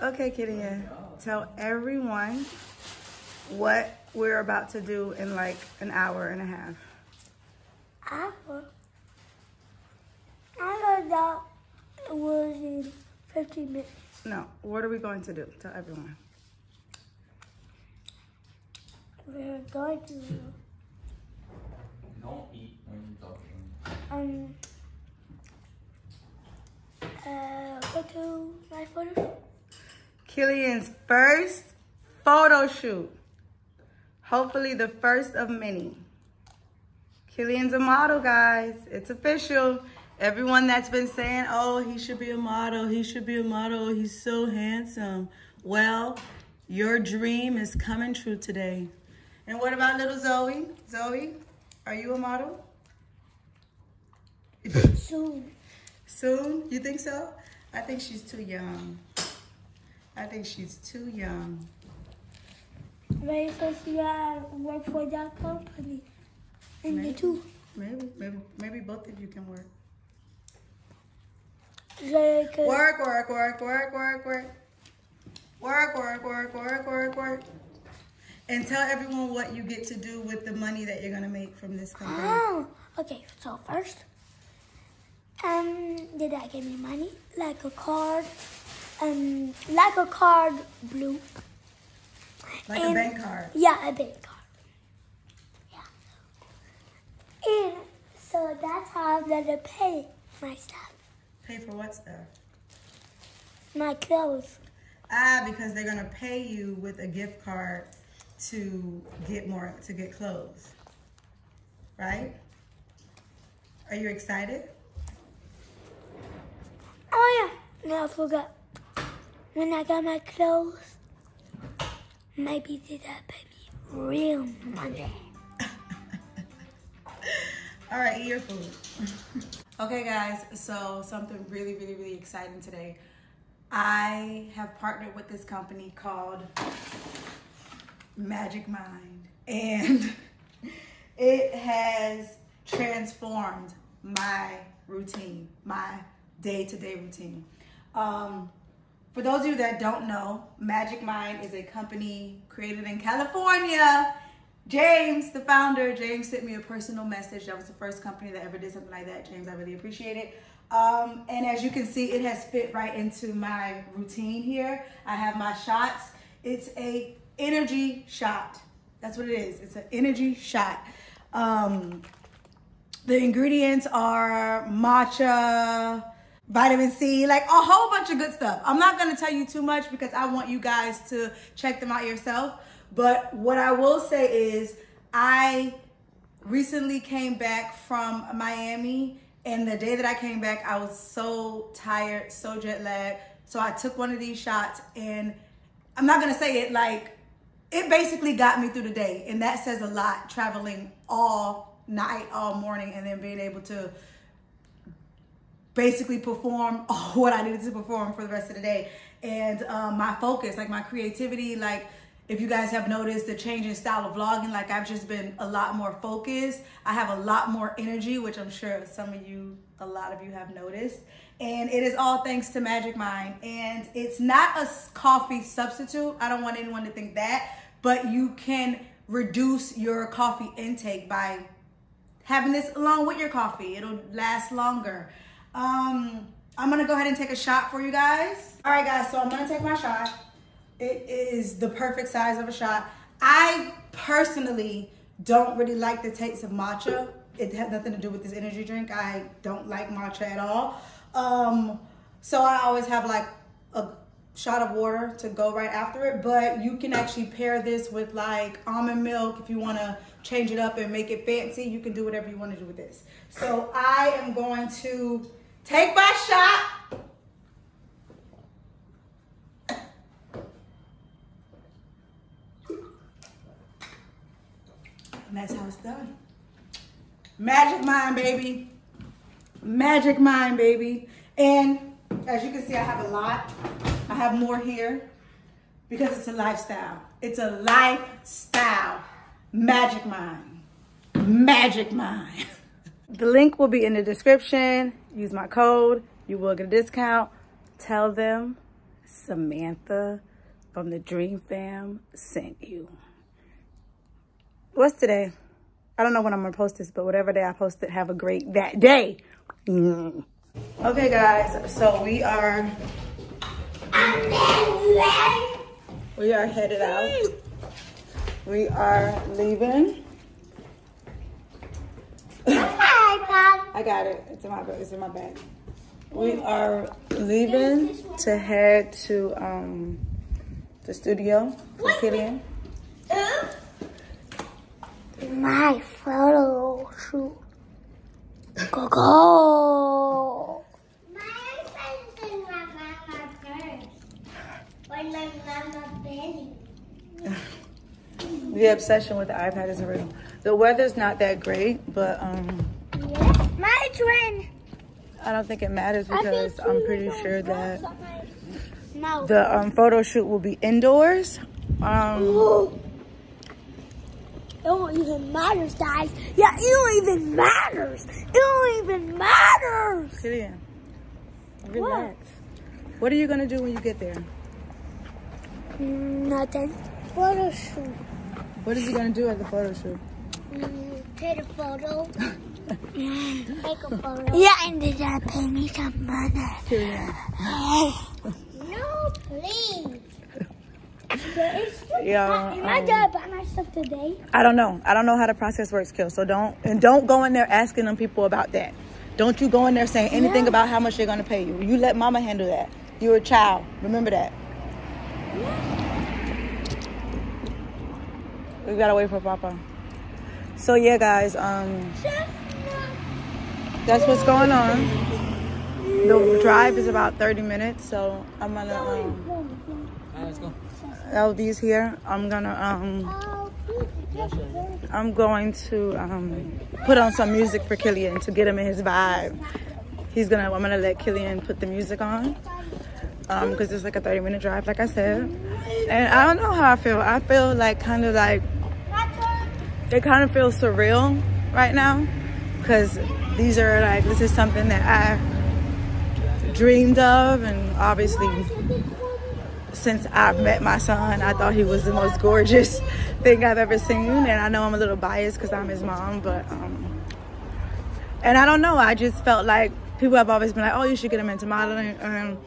Okay, Killian. Tell everyone what we're about to do in like an hour and a half. Hour? I don't know. It was in 15 minutes. No, what are we going to do? Tell everyone. We're going to Don't eat when you're talking. um uh go to my photo shoot. Killian's first photo shoot. Hopefully the first of many. Killian's a model, guys. It's official. Everyone that's been saying, oh, he should be a model. He should be a model. He's so handsome. Well, your dream is coming true today. And what about little Zoe? Zoe, are you a model? Soon. Soon? You think so? I think she's too young. I think she's too young. Maybe because you uh, work for that company. And you Maybe. too. Maybe, maybe, maybe both of you can work. Work, work, work, work, work, work. Work, work, work, work, work, work. And tell everyone what you get to do with the money that you're gonna make from this company. Oh, okay. So first, um, did I give me money like a card, um, like a card blue? Like a bank card. Yeah, a bank card. Yeah. And so that's how I'm gonna pay my stuff, Pay for what stuff? my clothes. Ah, because they're gonna pay you with a gift card to get more, to get clothes. Right? Are you excited? Oh yeah, no, I forgot. When I got my clothes, maybe did that me real money. All right, eat your food. okay, guys, so something really, really, really exciting today. I have partnered with this company called Magic Mind, and it has transformed my routine, my day to day routine. Um, for those of you that don't know, Magic Mind is a company created in California. James, the founder, James sent me a personal message. That was the first company that ever did something like that. James, I really appreciate it. Um, and as you can see, it has fit right into my routine here. I have my shots. It's a energy shot. That's what it is. It's an energy shot. Um, the ingredients are matcha, vitamin C, like a whole bunch of good stuff. I'm not gonna tell you too much because I want you guys to check them out yourself. But what I will say is I recently came back from Miami and the day that I came back, I was so tired, so jet lagged. So I took one of these shots and I'm not gonna say it like it basically got me through the day and that says a lot traveling all night all morning and then being able to basically perform what i needed to perform for the rest of the day. And um, my focus like my creativity like if you guys have noticed the change in style of vlogging like i've just been a lot more focused. I have a lot more energy which i'm sure some of you a lot of you have noticed. And it is all thanks to magic mind. And it's not a coffee substitute. I don't want anyone to think that. But you can reduce your coffee intake by having this along with your coffee. It'll last longer. Um, I'm gonna go ahead and take a shot for you guys. All right, guys, so I'm gonna take my shot. It is the perfect size of a shot. I personally don't really like the taste of matcha. It has nothing to do with this energy drink. I don't like matcha at all. Um, so I always have like a shot of water to go right after it, but you can actually pair this with like almond milk if you want to change it up and make it fancy. You can do whatever you want to do with this. So I am going to take my shot. And that's how it's done. Magic mind, baby. Magic mind, baby. And as you can see, I have a lot. I have more here because it's a lifestyle. It's a lifestyle. Magic mind. Magic mind. The link will be in the description. Use my code. You will get a discount. Tell them Samantha from the Dream Fam sent you. What's today? I don't know when I'm gonna post this, but whatever day I post it, have a great that day. Mm. Okay, guys, so we are we are headed out. We are leaving. I got it. It's in my it's in my bag. We are leaving to head to um the studio for Killian. My photo shoot. Go go. My iPad in my mama purse. When my mama belly. The obsession with the iPad is real. The weather's not that great, but um My twin. I don't think it matters because I'm pretty sure that the um, photo shoot will be indoors. Um, It don't even matters, guys. Yeah, it don't even matters. It don't even matters. Killian, relax. What are you gonna do when you get there? Nothing. Photo shoot. What is he gonna do at the photo shoot? Mm, Take a photo. Take a photo. Yeah, and did that pay me some money? Killian. No, please. Yeah. Am I um, gonna buy my stuff today? I don't know. I don't know how the process works, Kill. So don't and don't go in there asking them people about that. Don't you go in there saying anything about how much they're gonna pay you. You let mama handle that. You're a child. Remember that. We gotta wait for Papa. So yeah, guys. Um, that's what's going on. The drive is about 30 minutes, so I'm gonna. Um, let's go. LB's here. I'm gonna um. I'm going to um, put on some music for Killian to get him in his vibe. He's gonna. I'm gonna let Killian put the music on um, because it's like a 30 minute drive, like I said. And I don't know how I feel. I feel like kind of like it kind of feels surreal right now because these are like this is something that I dreamed of, and obviously since I've met my son, I thought he was the most gorgeous thing I've ever seen. And I know I'm a little biased because I'm his mom, but um, and I don't know. I just felt like people have always been like, "Oh, you should get him into modeling," and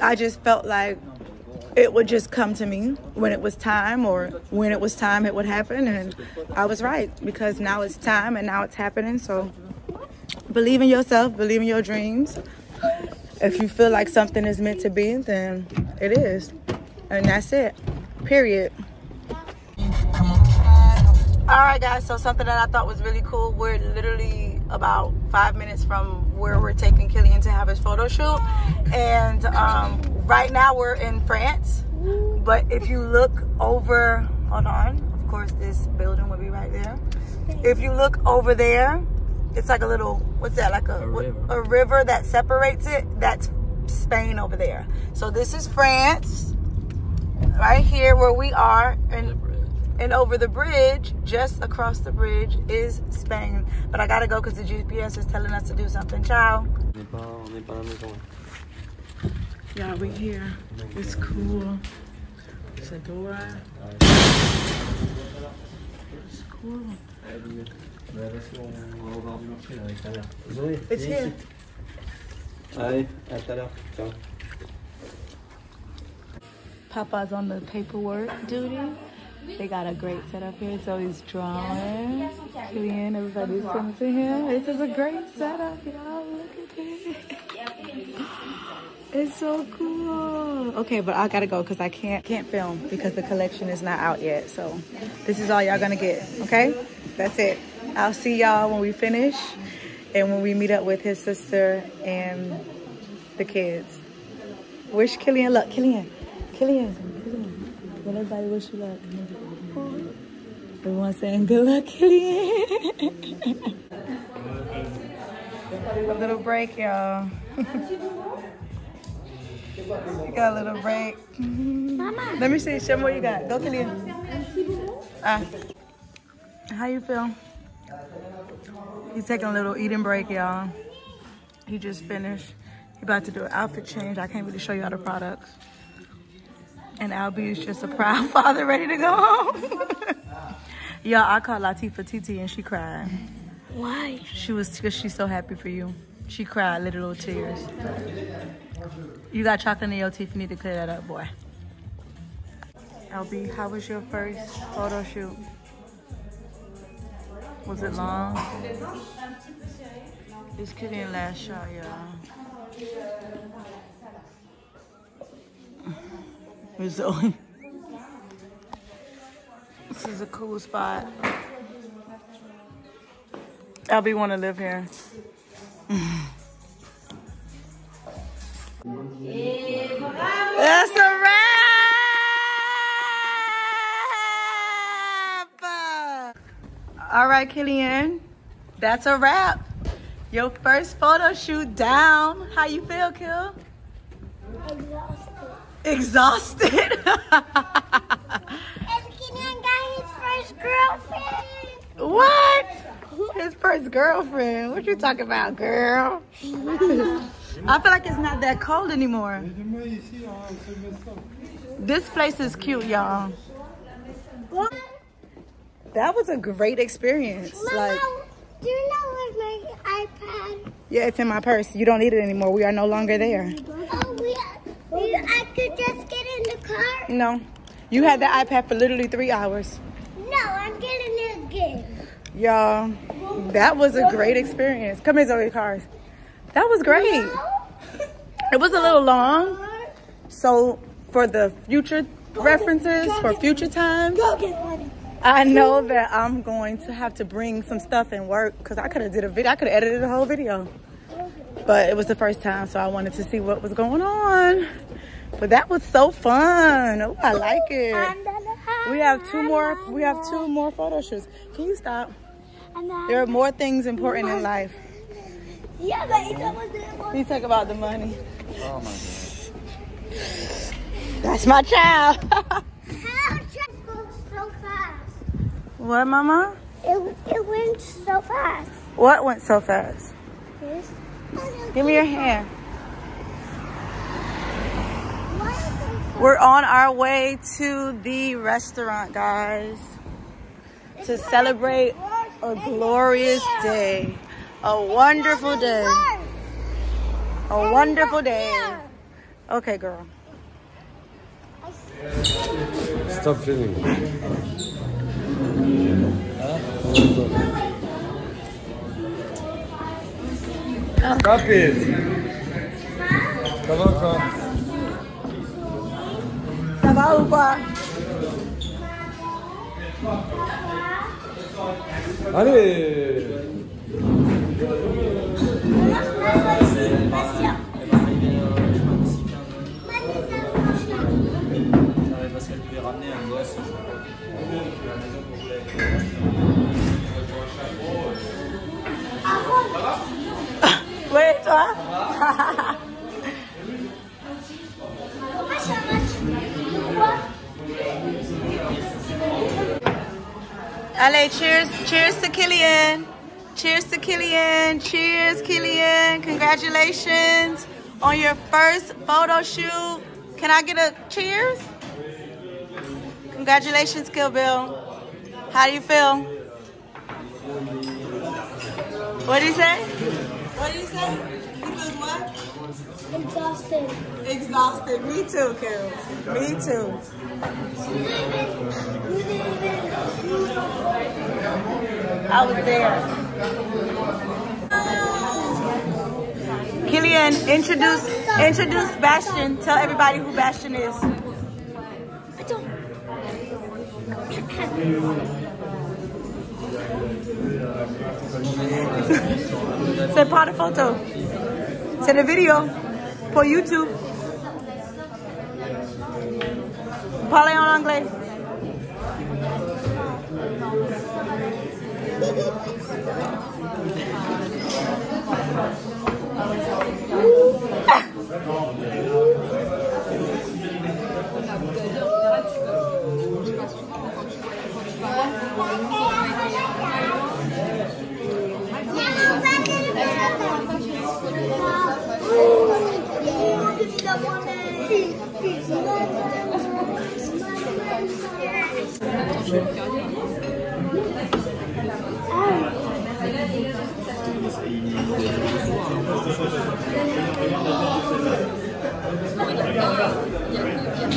I just felt like it would just come to me when it was time, or when it was time, it would happen. And I was right because now it's time, and now it's happening. So believe in yourself, believe in your dreams. If you feel like something is meant to be, then it is. And that's it. Period. All right, guys. So something that I thought was really cool. We're literally about five minutes from where we're taking Killian to have his photo shoot, and um, right now we're in France. But if you look over, hold on. Of course, this building will be right there. If you look over there, it's like a little what's that? Like a A river. a river that separates it. That's Spain over there. So this is France, right here where we are, and and over the bridge, just across the bridge, is Spain. But I gotta go because the GPS is telling us to do something. Ciao. Yeah, we here. It's cool. It's a door. It's cool. Ouais, parce qu'on va revoir du marché là, avec ta l'heure. Zoé, It's here. Allez, à tout à l'heure. Ciao. Papa's on the paperwork duty. They got a great setup here, so he's drawing. Killian, everybody's coming to him. This is a great setup, y'all. Look at this. It's so cool. Okay, but I gotta go because I can't can't film because the collection is not out yet. So this is all y'all gonna get. Okay, that's it. I'll see y'all when we finish and when we meet up with his sister and the kids. Wish Killian luck. Killian, Killian, Killian. Let everybody wish you luck. Everyone saying good luck, Killian. a little break, y'all. you got a little break. Mama. Let me see. Show me what you got. Go, Killian. Ah. How you feel? He's taking a little eating break, y'all. He just finished. He about to do an outfit change. I can't really show you all the products. And Albie is just a proud father ready to go home. Y'all, I called Latifah TT and she cried. Why? She was, cause she's so happy for you. She cried little tears. You got chocolate in your teeth, you need to clear that up, boy. Albie, how was your first photo shoot? Was it long? This Killian last shot, y'all. Here's Zoe. This is a cool spot. Albie want to live here. That's a wrap! All right, Killian. That's a wrap. Your first photo shoot down. How you feel, Kill? Exhausted. Exhausted. And Kenyon got his first girlfriend. what? His first girlfriend. What you talking about, girl? I feel like it's not that cold anymore. This place is cute, y'all. That was a great experience. Like, do you know where's my iPad? yeah, it's in my purse. You don't need it anymore. We are no longer there. Oh, we, we, I could just get in the car? No. You had the iPad for literally three hours. No, I'm getting. Y'all, that was a great experience. Come here, Zoe Cars. That was great. It was a little long. So for the future references, for future times. I know that I'm going to have to bring some stuff and work because I could have did a video. I could have edited the whole video. But it was the first time, so I wanted to see what was going on. But that was so fun. Oh, I like it. We have two more. We have two more photo shoots. Can you stop? There are more things important in life. yeah, but it's almost. You talk about the money. Oh my god. That's my child. How just goes so fast? what, Mama? It, it went so fast. What went so fast? This. Give me your hand. Why is it We're on our way to the restaurant, guys, to celebrate a glorious day, a wonderful day, a wonderful day. Okay, girl. Stop filming. Stop it. Va quoi Ça va ou quoi? Allez Parce qu'elle devait ramener un gosse. Allez, cheers, cheers to Killian. Cheers to Killian. Cheers, Killian. Congratulations on your first photo shoot. Can I get a cheers? Congratulations, Kill Bill. How do you feel? What do you say? What do you say? He feels what? Exhausted. Exhausted. Me too, Kill. Me too. I was there. Killian, introduce introduce Bastien. Tell everybody who Bastien is. I don't. C'est pas de photo. C'est for you too. Parlez en anglais.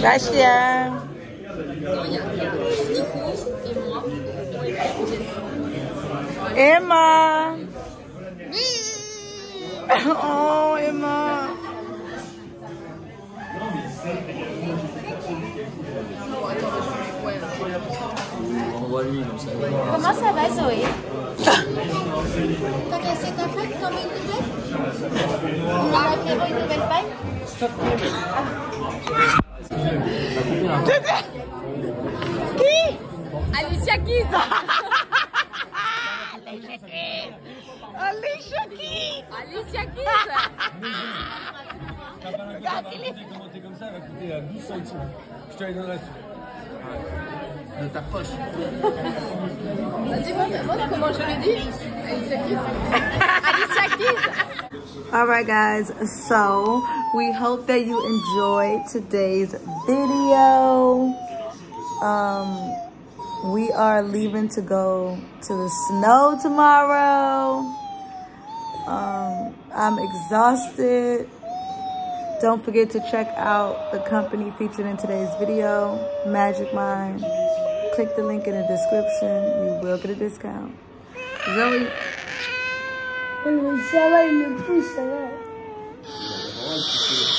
Gracias. Emma. Oh, Emma. On voit lui comme ça. Comment ça va, Zoé? T'as cassé ta fête T'en veux une nouvelle? On a l'apéro une nouvelle paille Qui? Alicia Keys Alicia Keys. Alicia Keys Comment t'es comme ça, elle va coûter à 12 centimes. Je te les donnerai. De ta poche. Dis-moi comment je le dis Alicia Keys Alicia Keys All right, guys. So we hope that you enjoyed today's video. Um, we are leaving to go to the snow tomorrow. Um, I'm exhausted. Don't forget to check out the company featured in today's video, Magic Mind. Click the link in the description. You will get a discount. Zoe, Ça va, il me pousse, ça va. Ouais, tu sais.